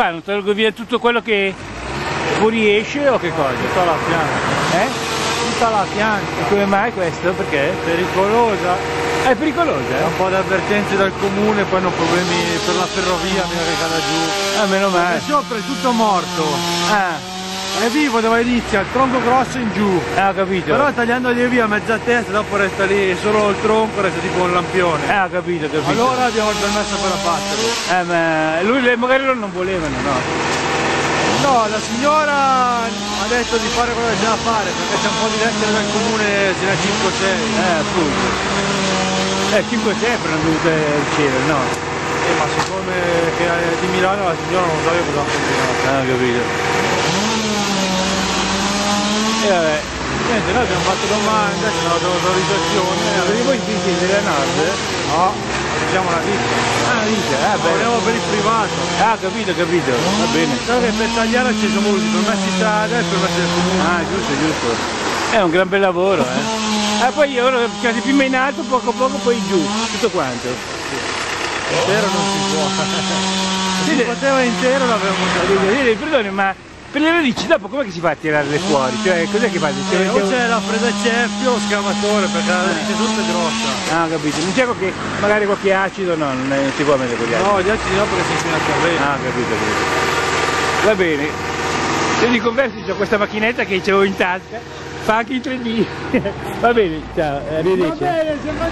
fanno? Tolgo via tutto quello che fuoriesce o che cosa? Tutta la pianta. Eh? Tutta la pianta. E come mai questo? Perché? Pericolosa. È pericolosa, È eh? un po' di avvertenze dal comune, poi hanno problemi per la ferrovia, mi che cade giù. Ah, meno E male. sopra è tutto morto. Ah, È vivo dove inizia, il tronco grosso in giù. ah, ho capito. Però tagliandogli via mezza testa, dopo resta lì solo il tronco, resta tipo un lampione. Ah, ho capito, ho capito. Allora abbiamo il permesso per abbatterlo. Eh, ma lui magari loro non volevano, no? No, la signora ha detto di fare quello che bisogna fare, perché c'è un po' di lettere dal comune, ce n'è 5-6. Eh, appunto. Eh, 5-6 però non dovute il cielo, no? Eh, ma siccome che è di Milano la signora non sapeva cosa ha combinato. Ah, ho capito. E vabbè, Niente, noi abbiamo fatto domande, ci hanno dato l'autorizzazione, perché voi siete della nord? no, siamo una ditta. Ah, dice, ah, beh. Volevo per il privato. Ah, capito, capito, va bene. Solo che per tagliare ci sono voluti permessi strada e il permesso del comune. Ah, giusto, giusto. È un gran bel lavoro, eh. Ah, poi ora cioè, prima in alto, poco a poco, poi giù, tutto quanto. Intero non si può. Se si poteva intero l'avremmo già perdone, ma per le radici dopo com'è che si fa a tirarle fuori? Cioè, cos'è che fate? Ci Eh, O avete- c'è la fresa ceppio o scavatore perché la radice sotto è grossa. Ah, ho capito. Non c'è qualche, magari qualche acido, no, non, è- non si può mettere con gli altri. No, gli altri no perché si inquina il terreno. Ah, capito, capito. Va bene. Io di conversi ho questa macchinetta che avevo in tasca, fa anche in 3D. Va bene, ciao, eh, arrivederci. bene, sembra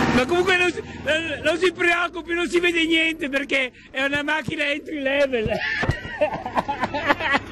Ma comunque non si, non- non si preoccupi, non si vede niente perché è una macchina entry level.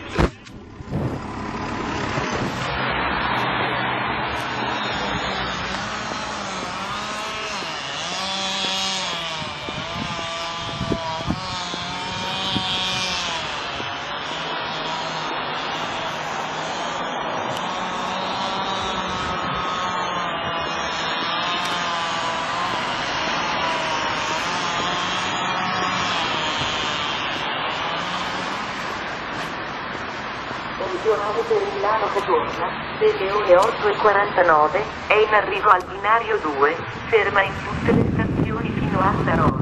Regionale per Milano Cadorna, delle ore 8.49, è in arrivo al binario 2, ferma in tutte le stazioni fino a Sarò.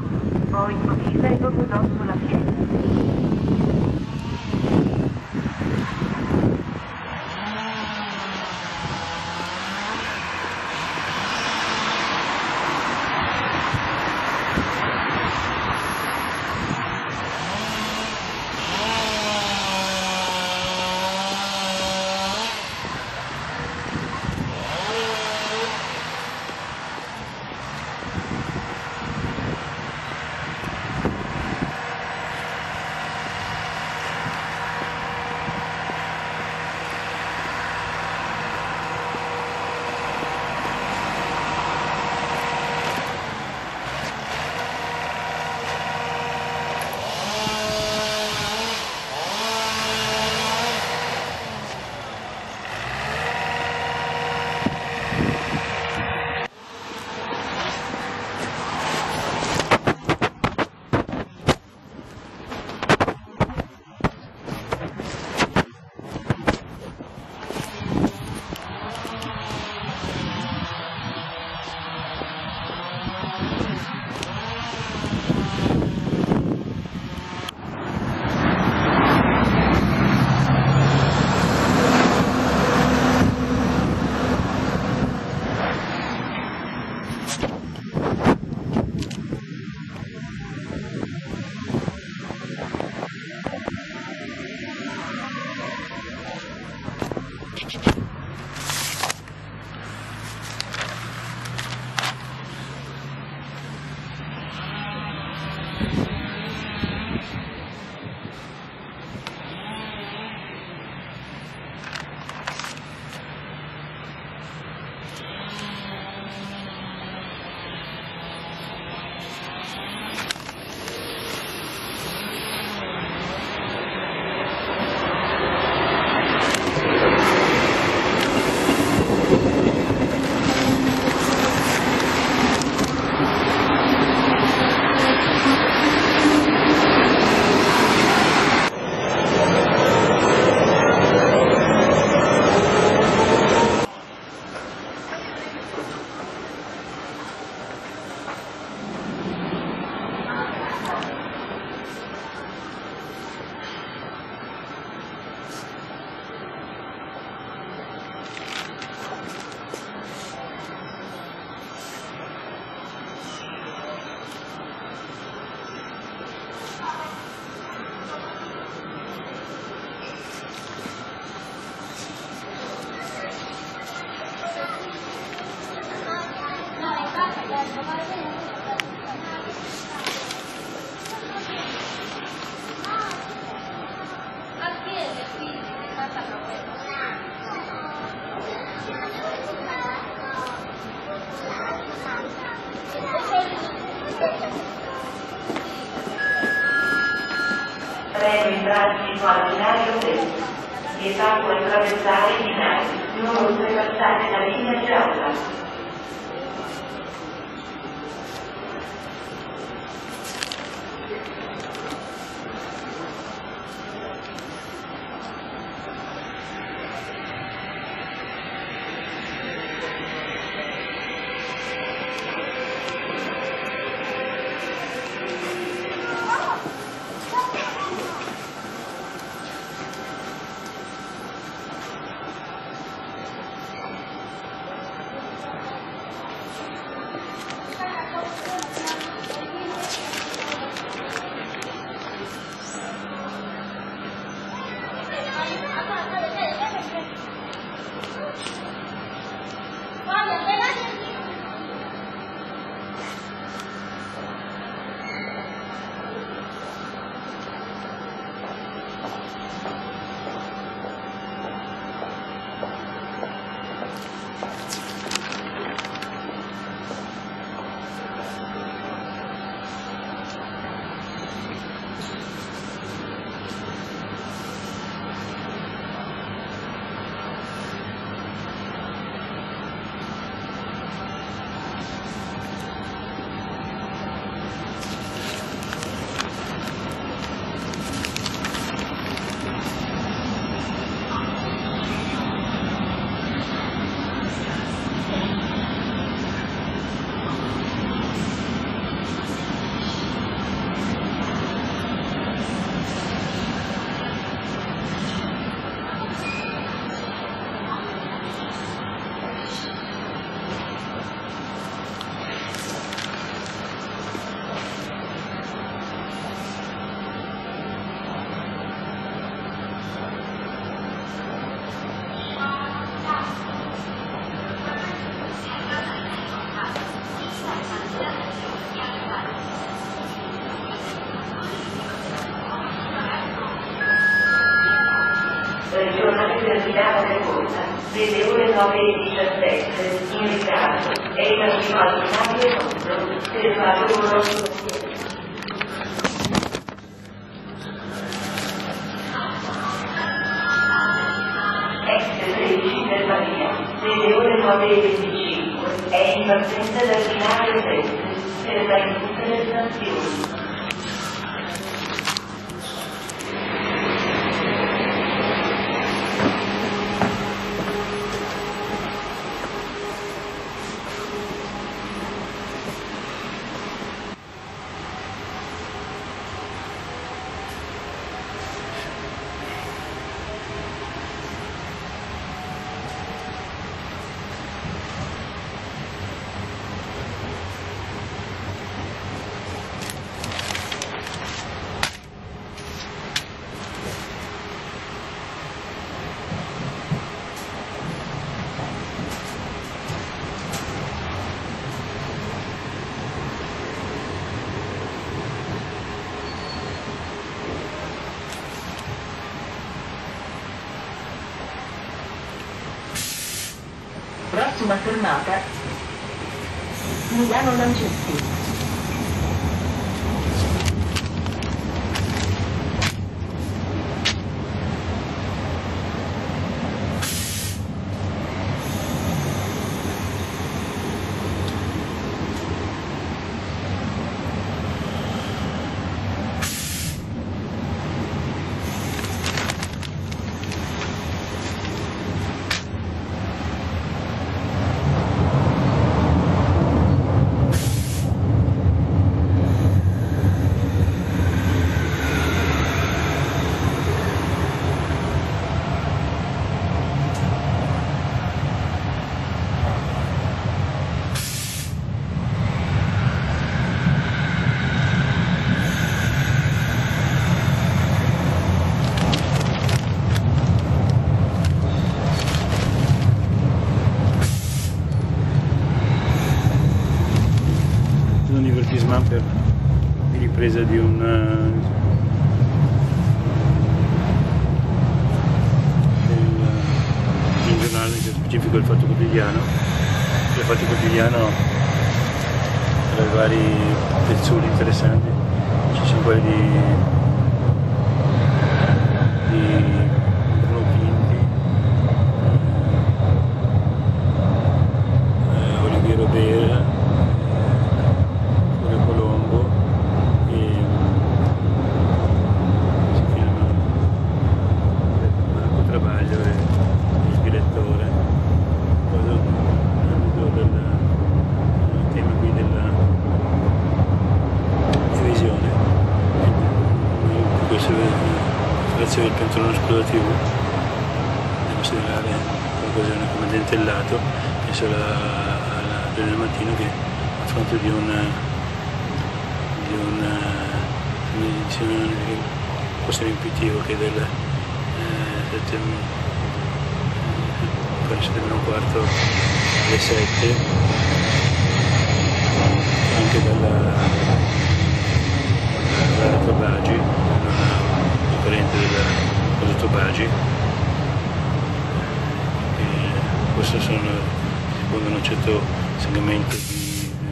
Poi Pisa e Domodossola Fiera. fino al binario 6. Attraversare i binari, non oltre passare la linea gialla. de la incomprensión prima fermata Milano Lancetti.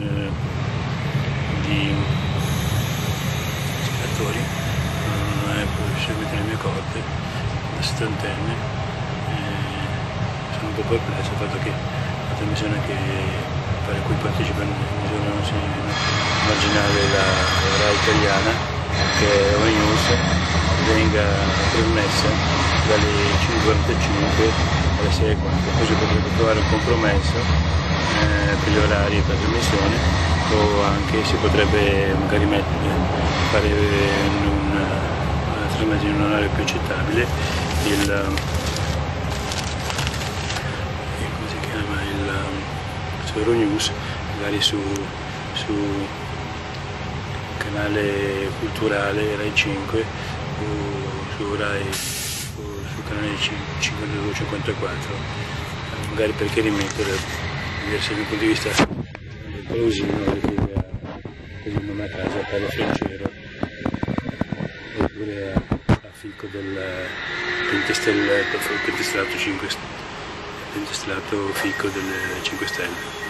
Eh, di spettatori, non è seguito le mie corde da settantenne. sono un po' perplesso il fatto che la trasmissione che per cui partecipa in misura non si immaginare la, la RAI italiana che è Oi News venga trasmessa dalle 5.45 alle 6.40 così potrebbe trovare un compromesso eh, per gli orari per la trasmissione o anche si potrebbe magari mettere, fare in un, eh, in un orario più accettabile il, come si chiama il su Euronews magari su, su canale culturale Rai 5 o su Rai o su canale 5254 magari per chiarimento da diversi dal punto di vista del pausino che a così non a casa a Paolo Francero oppure a, a Fico del pentestell- pentestellato 5 pentestellato Fico delle 5 Stelle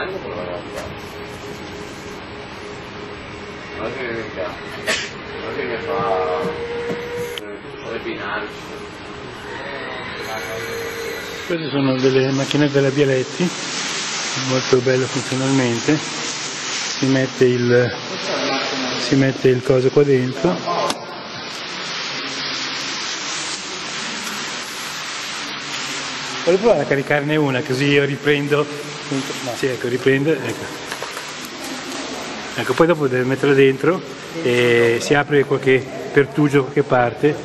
anche quello che fa. Non che mi fa. Non che mi fa. Le binari. Queste sono delle macchinette della Bialetti, molto belle funzionalmente. Si mette il, si mette il coso qua dentro. Volevo provare a caricarne una così io riprendo. Sì, ecco, riprendo. Ecco. Ecco, poi dopo deve metterla dentro e si apre qualche pertugio qualche parte.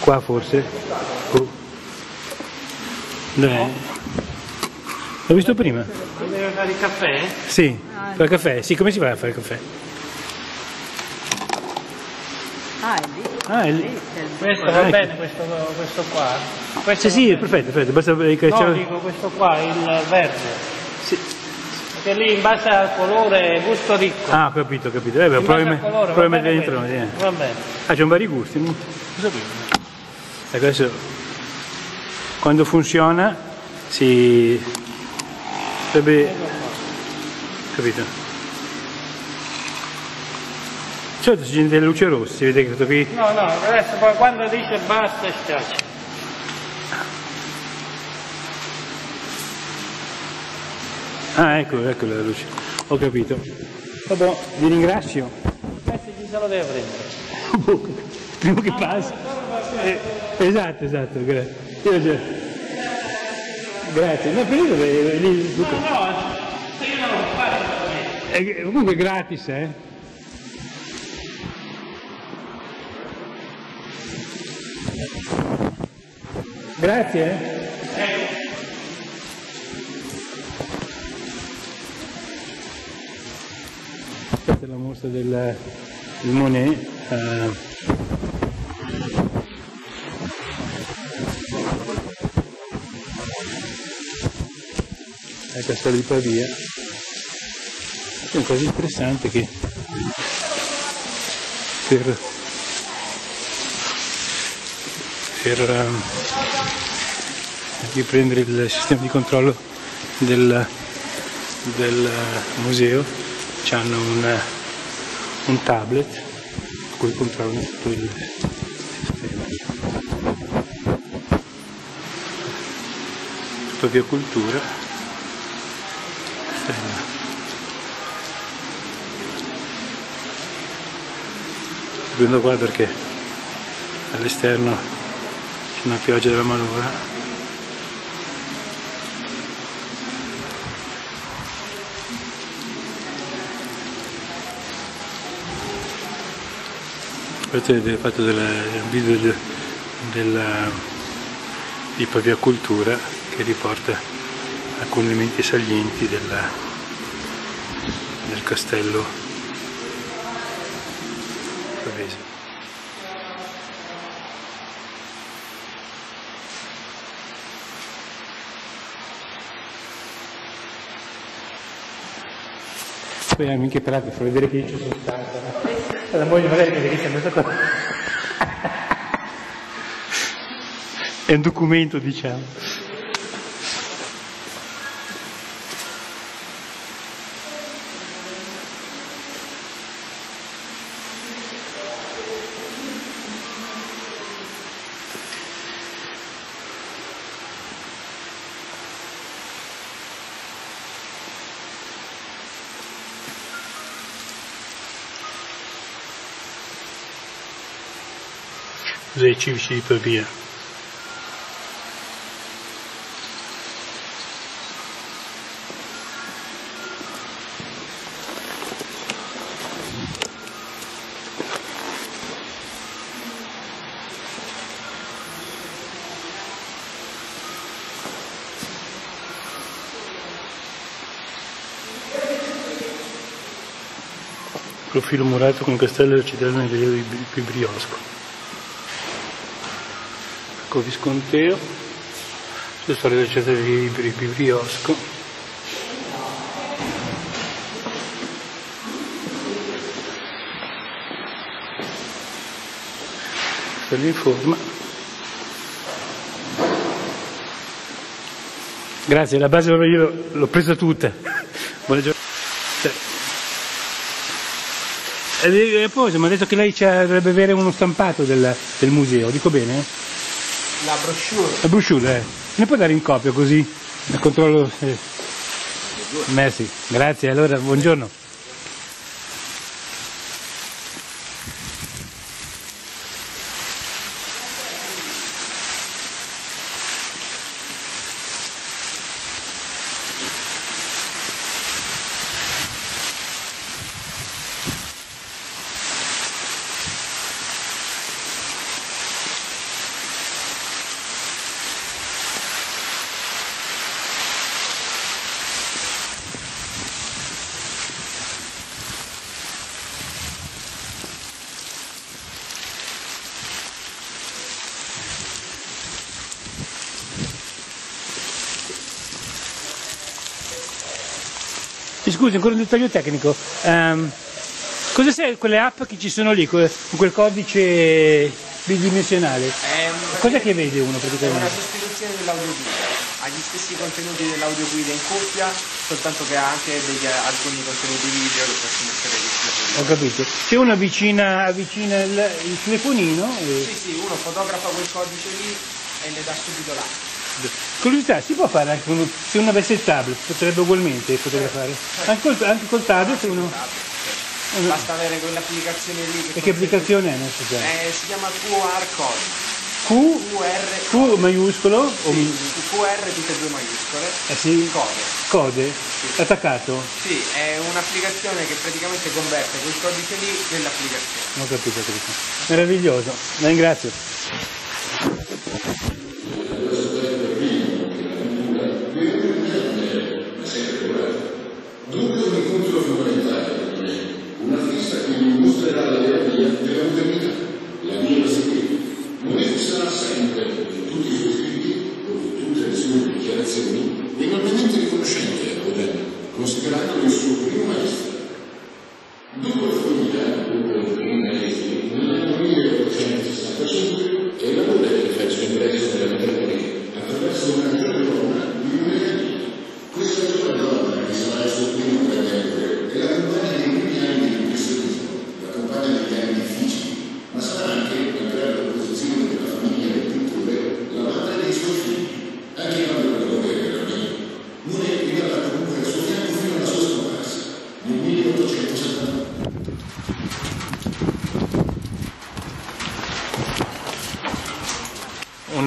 Qua forse. Dov'è? L'ho visto prima. Deve fare il caffè? Sì, fare il caffè. Sì, come si fa a fare il caffè? Ah, è lì. Ah, è lì. Questo Ah, va ecco. bene, questo, questo qua. Questo Sì, sì, perfetto, perfetto. Basta che No, dico questo qua, il verde. Sì. Perché lì in base al colore è gusto ricco. Ah, ho capito, ho capito. Eh, beh, in provi base a mettere dentro. sì. Va bene. Ah, c'è un vari gusti. non sapevo. Ecco, adesso quando funziona si dovrebbe capito? Di solito si accende le luci rosse, si vede che questo qui No, no, adesso poi quando dice basta schiaccia. Ah, ecco, ecco la luce. Ho capito. Vabbè, vi ringrazio. Questo chi se lo deve prendere? Prima che passi. Eh, esatto, esatto, grazie. Grazie. No, per io dove lì. No, se io non lo me. Eh, comunque è gratis, eh? Grazie. eh. Questa è la mostra del, del Monet. eh, Sta di Pavia. È una interessante che per, per ehm, riprendere il sistema di controllo del, del museo hanno un, un tablet con cui controllano tutto il sistema. Tutto biocultura. Questa prendo qua perché all'esterno c'è una pioggia della malora. Questo è fatto del video del, della, di Pavia Cultura che riporta alcuni elementi salienti della, del castello pavese. Poi anche per fa vedere che io ci sono stato. La moglie magari vede che c'è stato. È un documento, diciamo. Musei civici di Pavia. Profilo murato con castello e rilievo di Briosco. Ecco Visconteo, la storia della città di Briosco. Castello in forma. Grazie, la base io l'ho presa tutta. Buona giornata. E poi mi ha detto che lei dovrebbe avere uno stampato del, del museo, dico bene? La brochure. La brochure, eh. Ne puoi dare in copia così? Controllo. Eh. Merci, grazie, allora buongiorno. Scusi, ancora un dettaglio tecnico. Um, cosa sei quelle app che ci sono lì, con quel codice bidimensionale? Cos'è che vede uno È una praticamente? sostituzione dell'audioguida. Ha gli stessi contenuti dell'audioguida in cuffia, soltanto che ha anche degli, alcuni contenuti video che possono essere visti. Ho capito. Se uno avvicina, avvicina il, il telefonino, e... Sì, sì, uno fotografa quel codice lì e le dà subito là. Curiosità, si può fare anche uno, se uno avesse il tablet, potrebbe ugualmente fotografare. Anche col, anche col tablet se uno... Basta avere quell'applicazione lì. E che applicazione è? Non so se- Eh, si chiama QR code. Q, QR Q maiuscolo o Sì, QR tutte e due maiuscole. eh sì, Code. code attaccato? Sì, è un'applicazione che praticamente converte quel codice lì nell'applicazione. Ho capito, ho capito. Meraviglioso, la ringrazio. Dunque un incontro fondamentale per me, una festa che mi mostrerà la vera via della modernità, la via da seguire. Monete sarà sempre, in tutti i suoi scritti, con tutte le sue dichiarazioni, enormemente riconoscente alla moderna, considerandolo il suo primo maestro. Dopo la follia, dopo il primo maestro, nell'anno 1865, è la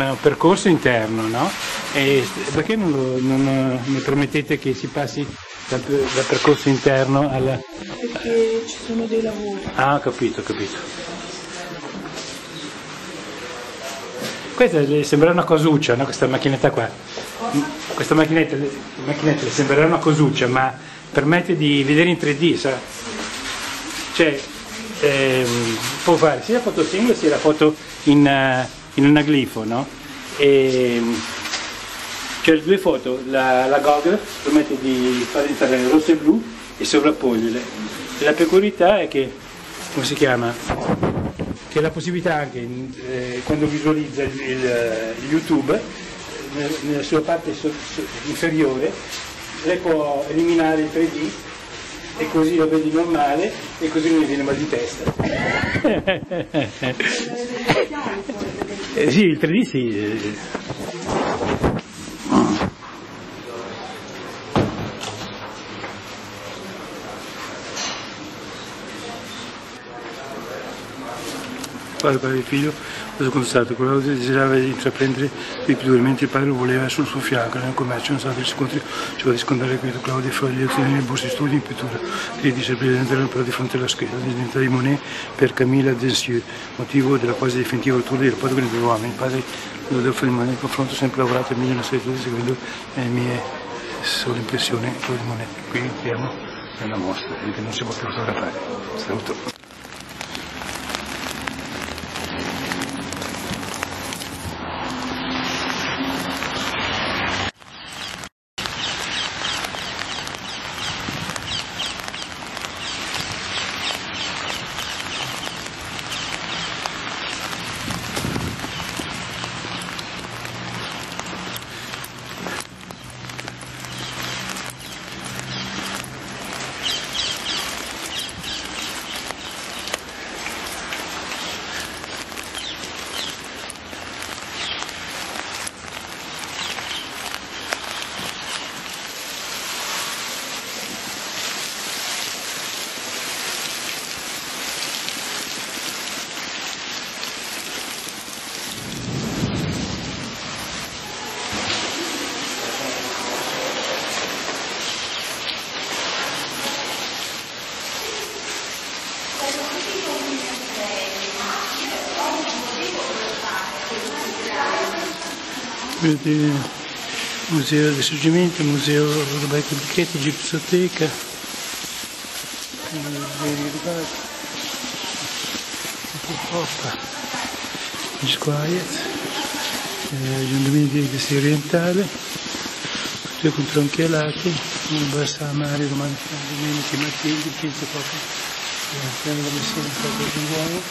un percorso interno, no? E perché non, lo, non, non permettete che si passi dal, dal percorso interno alla... Perché ci sono dei lavori. Ah, ho capito, ho capito. Questa le sembrerà una cosuccia, no? questa macchinetta qua. Questa macchinetta, macchinetta le sembrerà una cosuccia, ma permette di vedere in 3D, sa? Cioè, ehm, può fare sia la foto singola sia la foto in, uh, in un aglifo, no? E, cioè le due foto, la, la Goggle permette di far entrare rosso e blu e sovrapporle. La peculiarità è che, come si chiama? Che la possibilità anche eh, quando visualizza il, il, il YouTube, nella sua parte so, so, inferiore, lei può eliminare il 3D e così lo vedi normale e così non gli viene mal di testa. eh, sì, il 3D sì. Padre, padre e figlio, cosa constato, quello che desiderava di intraprendere più duramente il padre lo voleva sul suo fianco, nel commercio non stato riscontri, ci va a riscontrare qui Claudio Fogli, ottenere borse di studi in pittura, che dice il presidente però di fronte alla scheda, l'identità di Monet per Camilla Densieux, motivo della quasi definitiva rottura del rapporto con i due uomini. Il padre Rodolfo di Monet, in confronto sempre lavorato a Milano Statuti, secondo le mie sole impressioni, di Monet. Qui abbiamo una mostra, che non si può più fotografare. Saluto. Del Museo del Sorgimento, Museo Roberto Bicchetti, Gipsoteca, Poppa, Squiet, eh, Giuntamento di Vestire Orientale, due con tronchi alati, un bassa mare, romani, domenici, Matildi, Pinto Poppa, piano della missione, Poppa di Uomo,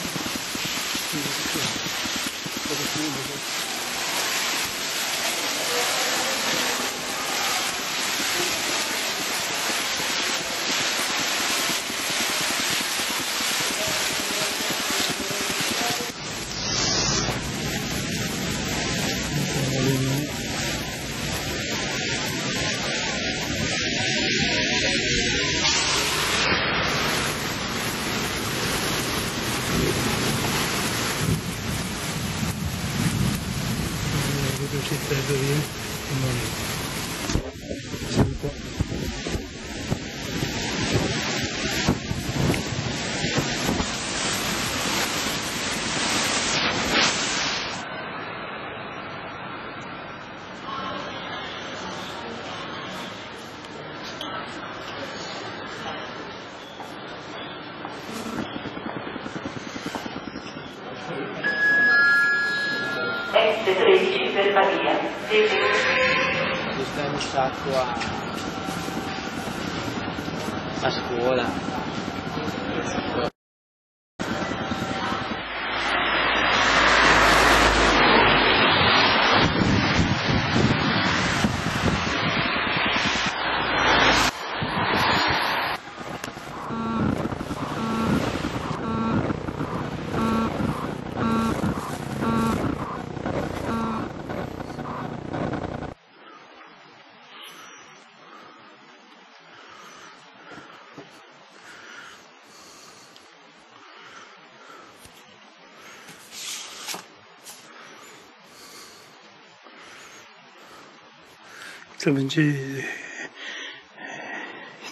Vangeli, i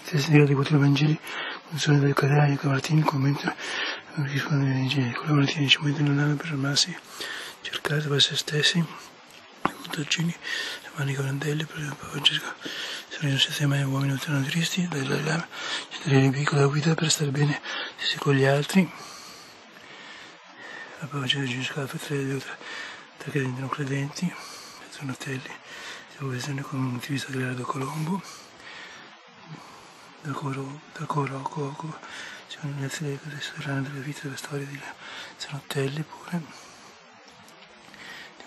testi dei quattro Vangeli, non sono del che Martini commenta, risponde ai Vangeli, quello Martini ci mette nell'anno per fermarsi, cercate per se stessi, Contagini, Giovanni Corandelli, per Francesco, se non siete mai uomini ottenendo tristi, là, là, cittadini piccola guida per stare bene sia con gli altri, la pace di Gesù Scalfa, tre di tre credenti non credenti, Donatelli, televisione con un utilizzo creato Colombo, da Coro, da Coro a Coco, c'è un'iniziativa così strana della vita della storia di Zanotelli pure.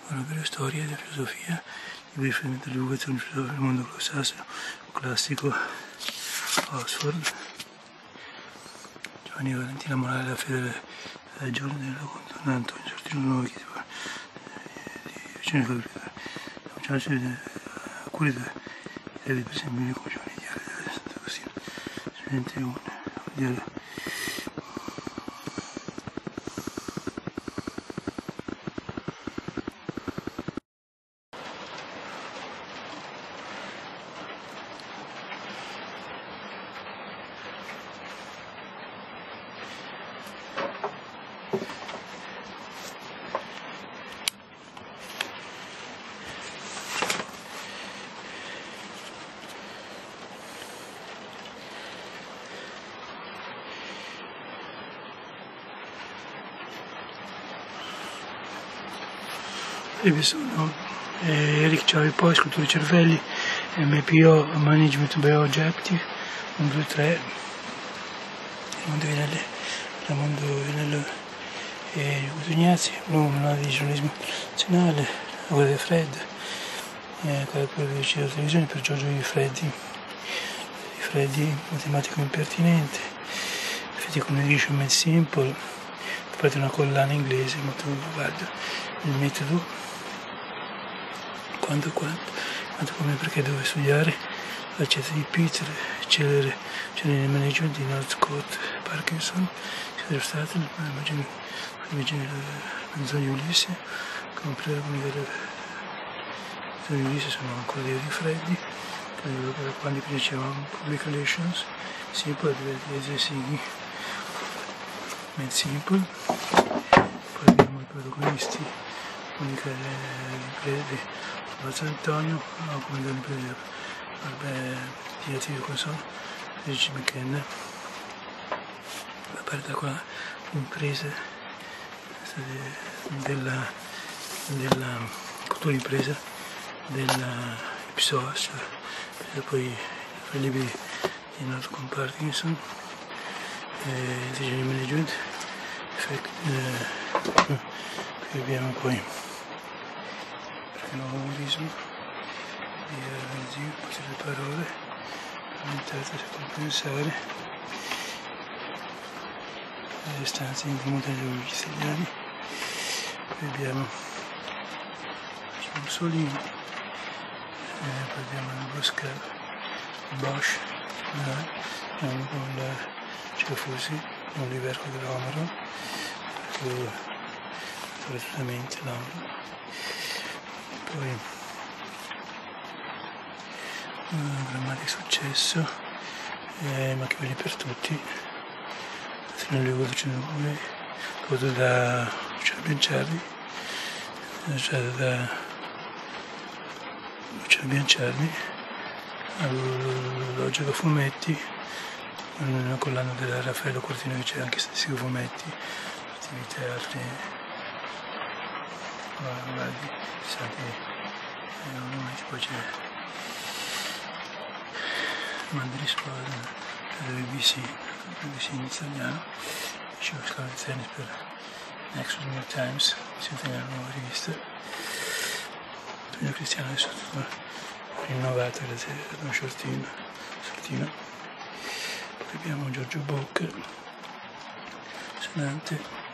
Una vera storia della filosofia, di riferimento alle divulgazioni filosofiche del mondo anglosassone, classico Oxford, Giovanni Valentina Morale, la fede della ragione della contorna Antonio Sortino Nuovi, che di vicino alla Çarşıya kulede ele bizim büyük hoşuna geldi. Şimdi diyor. E sono Eric Ciavi poi sculture cervelli MPO Management by Objective 1, 2, 3 Raimondo Vinelli Raimondo Vinello e Utognazzi l'uomo di giornalismo nazionale la guardia di Fred eh, quello di della televisione per Giorgio Di Freddi. Di Freddi matematico impertinente effetti communication made simple parte una collana inglese molto guarda il metodo quando, quando, quando come perché dove studiare l'accetta di Peter, celere, celere management di Northcote Parkinson, siete stati immagini, immagini la canzone Ulisse, comprare come delle canzoni Ulisse sono ancora dei rifreddi, quando piacevano public relations, simple, deve essere made simple, poi abbiamo i protagonisti, unica imprese Grazie Antonio, impresa, vabbè, direttivo questo, Ricci McKenna, aperta qua l'impresa della, della cultura impresa della Ipsos, e poi i libri North con Parkinson, eh, Decision Management, effect, eh, qui abbiamo poi nuovismo di energia, queste le parole, aumentate a compensare le stanze in comune degli siciliani. Poi abbiamo Mussolini, eh, poi abbiamo la Boscava, Bosch, abbiamo con la Cefusi, l'Oliverco dell'Omero, assolutamente l'Omero poi un programma di successo. Eh, Machiavelli per tutti. Fino alle 12 foto da Luciano Bianciardi cioè da Luciano Bianciardi all'Ogico Fumetti. Una collana della Raffaello Cortino che c'è anche stessi fumetti. Attività altre guardi, sa che eh, poi c'è Mandri Squadra BBC, BBC in italiano, dicevo Scalaziani per Nexus New Times, siete nella nuova rivista. Antonio Cristiano adesso tutto rinnovato da Don Shortino, Sortino. Poi abbiamo Giorgio Bocca, sonante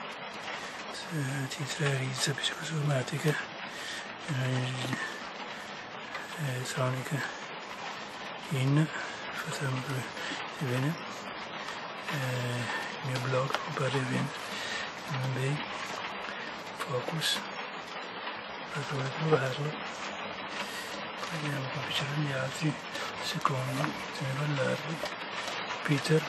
eh, titolarizza psicosomatica elettronica in facciamo bene eh, il mio blog compare bene in focus per dove trovarlo vediamo che c'erano gli altri secondo Tony Vallardi Peter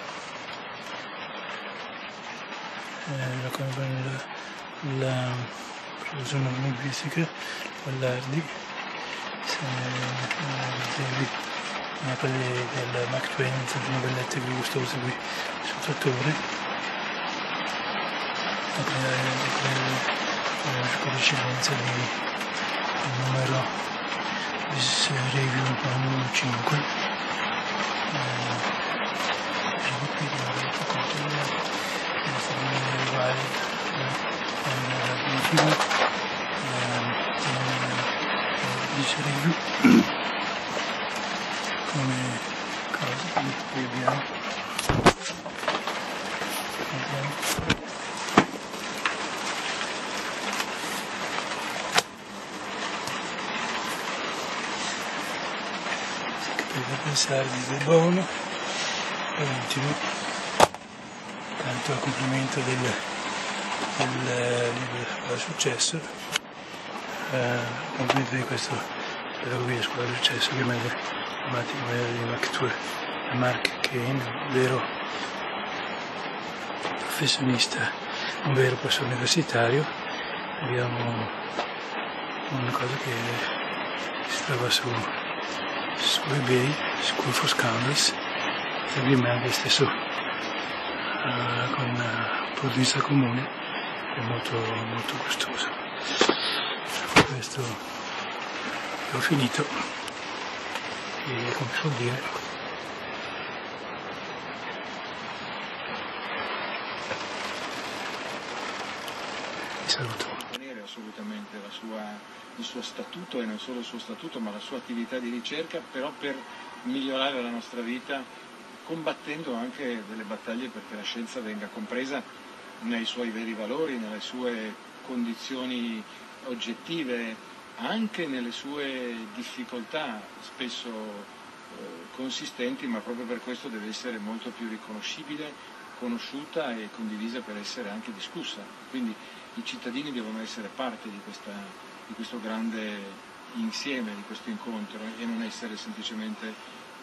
eh, la compagnia la produzione linguistica Vallardi David Napoli del Mark Twain sempre novellette gustose qui sul trattore. La coincidenza di numero this review numero 5 eh, qui dovrete continuare a formare riguardo al video dice review come cosa qui abbiamo per pensare di De Bono l'ultimo tanto a complimento del, del libro successo eh, complimento di questo pedagogia scuola del successo che è meglio di Mark Twain Mark Kane vero professionista un vero professore universitario. Abbiamo una cosa che si trova su su eBay, School for Scoundrels, e anche stesso uh, con uh, provvidenza comune, è molto, molto gustoso. Questo ho finito e come si vuol dire vi saluto. assolutamente sua, il suo statuto e non solo il suo statuto ma la sua attività di ricerca però per migliorare la nostra vita combattendo anche delle battaglie perché la scienza venga compresa nei suoi veri valori, nelle sue condizioni oggettive, anche nelle sue difficoltà spesso eh, consistenti, ma proprio per questo deve essere molto più riconoscibile, conosciuta e condivisa per essere anche discussa. Quindi i cittadini devono essere parte di, questa, di questo grande insieme, di questo incontro e non essere semplicemente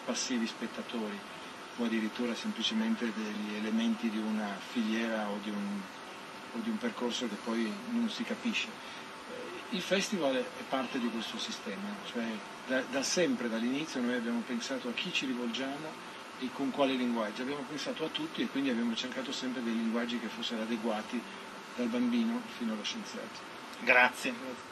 passivi spettatori o addirittura semplicemente degli elementi di una filiera o di un, o di un percorso che poi non si capisce. Eh, il festival è parte di questo sistema, cioè da, da sempre, dall'inizio, noi abbiamo pensato a chi ci rivolgiamo e con quale linguaggio. Abbiamo pensato a tutti e quindi abbiamo cercato sempre dei linguaggi che fossero adeguati dal bambino fino allo scienziato. Grazie.